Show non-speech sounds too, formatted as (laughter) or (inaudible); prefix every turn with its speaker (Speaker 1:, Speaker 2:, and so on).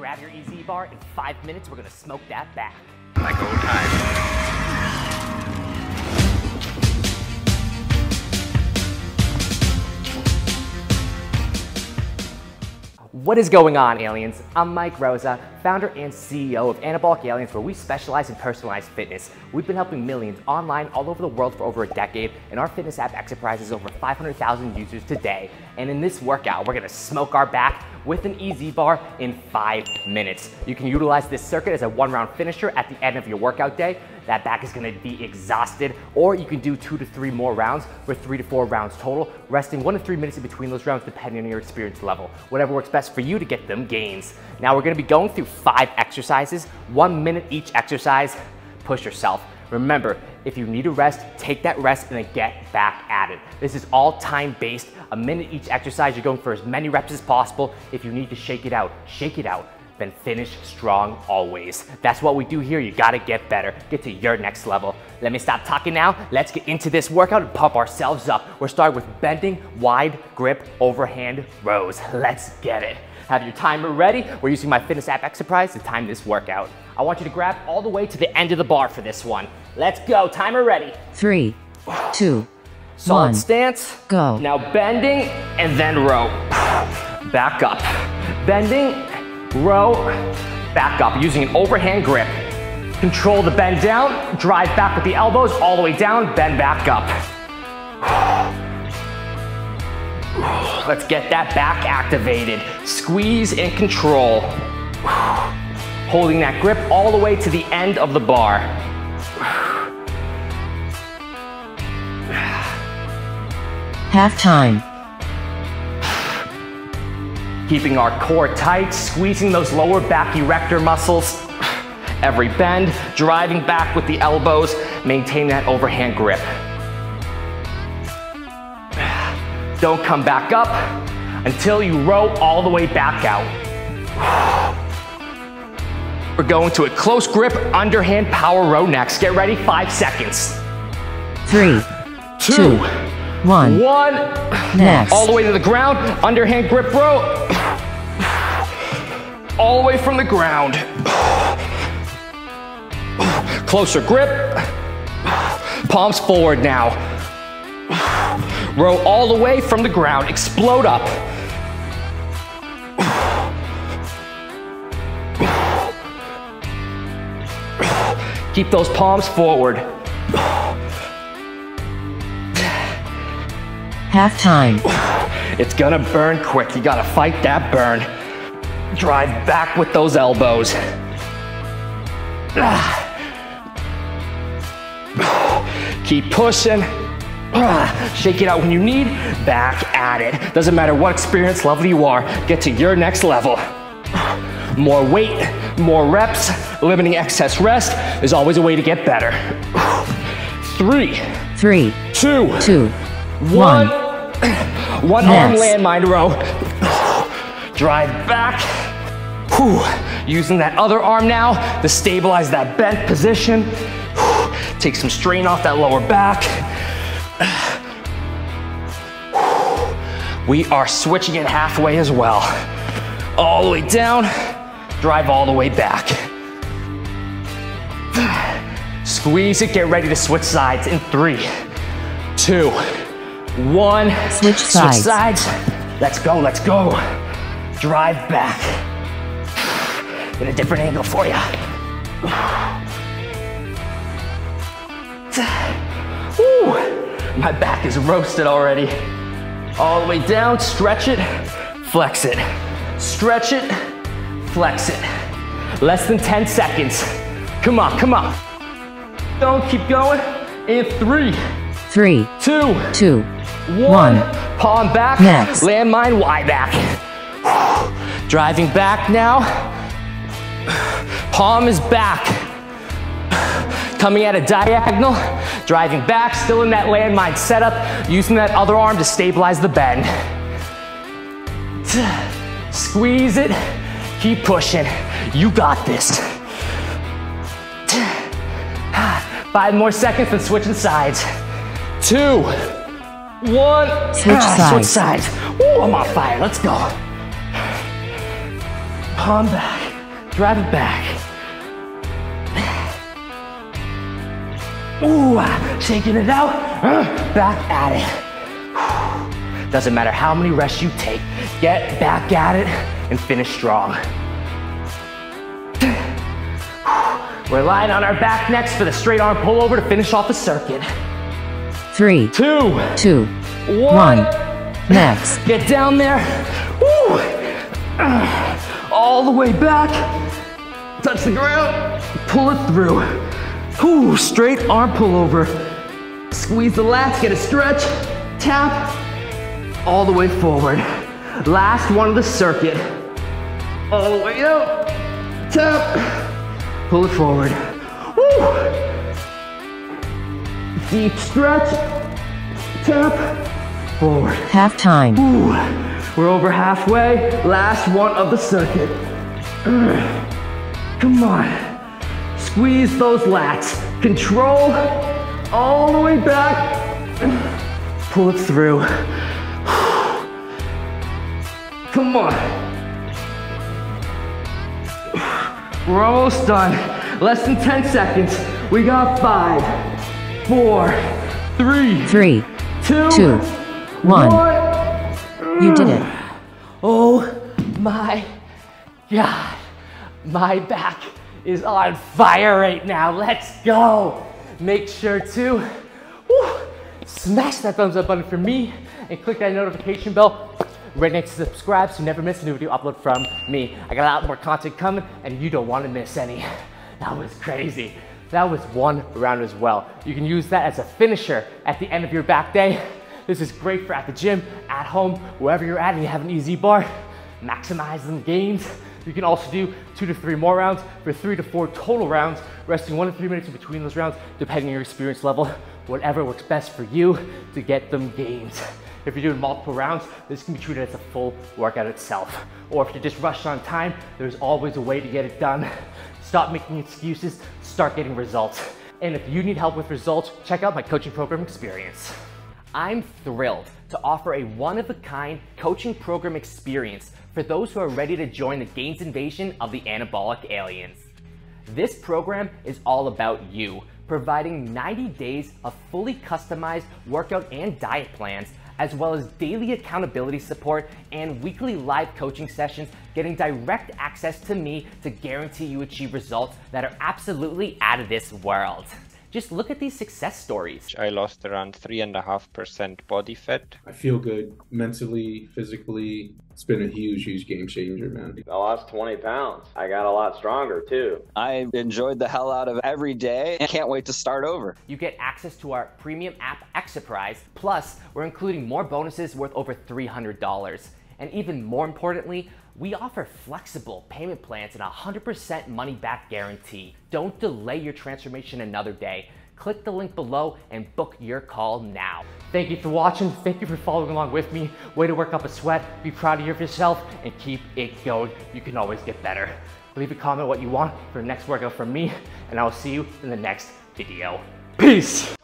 Speaker 1: grab your EZ bar. In five minutes, we're gonna smoke that back.
Speaker 2: Like old times.
Speaker 1: What is going on, aliens? I'm Mike Rosa, founder and CEO of Anabolic Aliens, where we specialize in personalized fitness. We've been helping millions online all over the world for over a decade, and our fitness app Exerprise has over 500,000 users today. And in this workout, we're gonna smoke our back with an EZ bar in five minutes. You can utilize this circuit as a one round finisher at the end of your workout day. That back is gonna be exhausted, or you can do two to three more rounds for three to four rounds total, resting one to three minutes in between those rounds depending on your experience level. Whatever works best for you to get them gains. Now we're gonna be going through five exercises, one minute each exercise. Push yourself. Remember, if you need a rest, take that rest and then get back at it. This is all time based. A minute each exercise, you're going for as many reps as possible. If you need to shake it out, shake it out. Then finish strong always. That's what we do here. You gotta get better. Get to your next level. Let me stop talking now. Let's get into this workout and pump ourselves up. We're starting with bending, wide grip, overhand rows. Let's get it. Have your timer ready. We're using my fitness app Exerprise to time this workout. I want you to grab all the way to the end of the bar for this one. Let's go. Timer ready.
Speaker 3: Three, two,
Speaker 1: Solid
Speaker 3: One.
Speaker 1: stance.
Speaker 3: Go.
Speaker 1: Now bending and then row. Back up. Bending, row, back up using an overhand grip. Control the bend down, drive back with the elbows all the way down, bend back up. Let's get that back activated. Squeeze and control. Holding that grip all the way to the end of the bar.
Speaker 3: Halftime,
Speaker 1: Keeping our core tight, squeezing those lower back erector muscles. Every bend, driving back with the elbows, maintain that overhand grip. Don't come back up until you row all the way back out. We're going to a close grip underhand power row next. Get ready, five seconds.
Speaker 3: three,
Speaker 1: Two,
Speaker 3: Two. One.
Speaker 1: one.
Speaker 3: Next.
Speaker 1: All the way to the ground, underhand grip row. All the way from the ground. Closer grip. Palms forward now. Row all the way from the ground. Explode up. Keep those palms forward.
Speaker 3: Halftime,
Speaker 1: It's gonna burn quick. You gotta fight that burn. Drive back with those elbows. (sighs) Keep pushing. (sighs) Shake it out when you need. Back at it. Doesn't matter what experience level you are, get to your next level. (sighs) More weight, more reps, limiting excess rest. There's always a way to get better. Three,
Speaker 3: three,
Speaker 1: two,
Speaker 3: two,
Speaker 1: one.
Speaker 3: one. (coughs)
Speaker 1: Arm landmine row. Drive back. Whew. Using that other arm now to stabilize that bent position. Whew. Take some strain off that lower back. We are switching it halfway as well. All the way down, drive all the way back. (sighs) Squeeze it, get ready to switch sides in three, two, one.
Speaker 3: Switch sides.
Speaker 1: Switch sides. Let's go, let's go. Drive back. In a different angle for you. (sighs) Woo. My back is roasted already. All the way down, stretch it, flex it. Stretch it, flex it. Less than 10 seconds. Come on, come on. Don't keep going. In three,
Speaker 3: three,
Speaker 1: two,
Speaker 3: two,
Speaker 1: one.
Speaker 3: One.
Speaker 1: Palm back.
Speaker 3: Next.
Speaker 1: Landmine Y back. Driving back now. Palm is back. Coming at a diagonal. Driving back, still in that landmine setup. Using that other arm to stabilize the bend. Squeeze it. Keep pushing. You got this. Five more seconds, then switching sides. Two, one.
Speaker 3: Switch
Speaker 1: Ah, Switch
Speaker 3: sides.
Speaker 1: sides. Ooh, I'm on fire. Let's go. Palm back. drive it back. Ooh, shaking it out, back at it. Doesn't matter how many rests you take, get back at it and finish strong. We're lying on our back next for the straight arm pullover to finish off the circuit.
Speaker 3: Three,
Speaker 1: Two,
Speaker 3: two,
Speaker 1: one.
Speaker 3: one. Next.
Speaker 1: Get down there. Woo! All the way back. Touch the ground. Pull it through. Ooh, straight arm pullover. Squeeze the lats, get a stretch. Tap. All the way forward. Last one of the circuit. All the way out. Tap. Pull it forward. Woo! Deep stretch. Tap. Forward.
Speaker 3: Halftime.
Speaker 1: Ooh, we're over halfway. Last one of the circuit. Ugh. Come on. Squeeze those lats. Control all the way back. Pull it through. Come on. We're almost done. Less than 10 seconds. We got five, four, three,
Speaker 3: Three,
Speaker 1: two,
Speaker 3: two, one.
Speaker 1: one.
Speaker 3: You did it.
Speaker 1: Oh my God. My back is on fire right now. Let's go. Make sure to whew, smash that thumbs up button for me and click that notification bell right next to subscribe so you never miss a new video upload from me. I got a lot more content coming and you don't want to miss any. That was crazy. That was one round as well. You can use that as a finisher at the end of your back day. (laughs) This is great for at the gym, at home, wherever you're at and you have an EZ bar. Maximize them gains. You can also do two to three more rounds for three to four total rounds, resting one to three minutes in between those rounds, depending on your experience level. Whatever works best for you to get them gains. If you're doing multiple rounds, this can be treated as a full workout itself. Or if you're just rushed on time, there's always a way to get it done. Stop making excuses, start getting results. And if you need help with results, check out my coaching program experience. I'm thrilled to offer a one of a kind coaching program experience for those who are ready to join the gains invasion of the anabolic aliens. This program is all about you, providing 90 days of fully customized workout and diet plans, as well as daily accountability support and weekly live coaching sessions, getting direct access to me to guarantee you achieve results that are absolutely out of this world. Just look at these success stories.
Speaker 4: I lost around three and a half percent body fat.
Speaker 5: I feel good mentally, physically. It's been a huge, huge game changer, man.
Speaker 6: I lost 20 pounds. I got a lot stronger too.
Speaker 7: I enjoyed the hell out of every day and can't wait to start over.
Speaker 1: You get access to our premium app, Exerprise. Plus, we're including more bonuses worth over $300. And even more importantly, we offer flexible payment plans and a 100% money back guarantee. Don't delay your transformation another day. Click the link below and book your call now. Thank you for watching. Thank you for following along with me. Way to work up a sweat. Be proud of yourself and keep it going. You can always get better. Leave a comment what you want for the next workout from me, and I will see you in the next video. Peace.